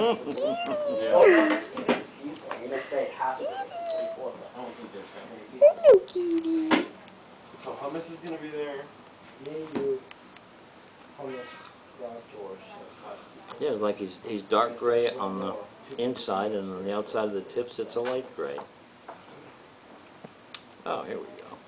Hello, kitty. So hummus is gonna be there. Yeah, it's like he's, he's dark gray on the inside and on the outside of the tips it's a light gray. Oh, here we go.